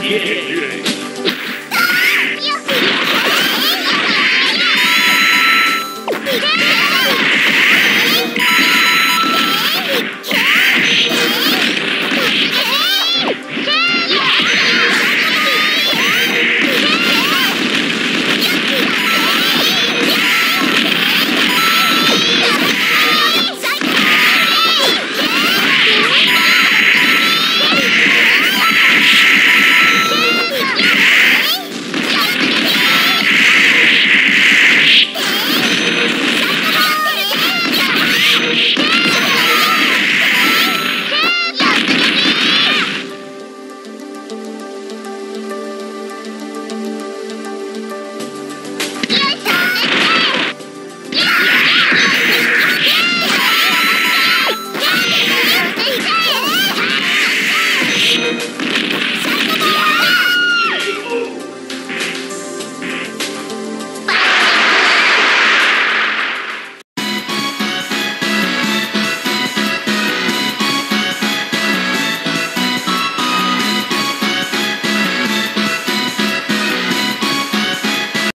Yeah!